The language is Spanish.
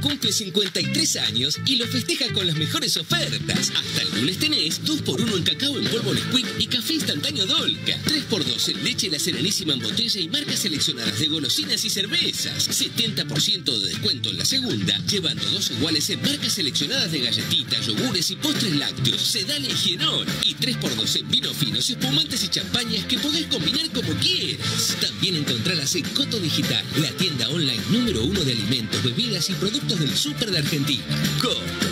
Cumple 53 años y lo festeja con las mejores ofertas. Hasta el lunes tenés 2x1 en cacao en polvo Nesquik y café instantáneo Dolca. 3x2 en leche La Serenísima en botella y marcas seleccionadas de golosinas y cervezas. 70% de descuento en la segunda, llevando dos iguales en marcas seleccionadas de galletitas, yogures y postres lácteos. Sedal y Higienol. Y 3x2 en vinos finos, espumantes y champañas que podés combinar como quieras. También Coto Digital, la tienda online número uno de alimentos, bebidas y productos del súper de Argentina. Coto.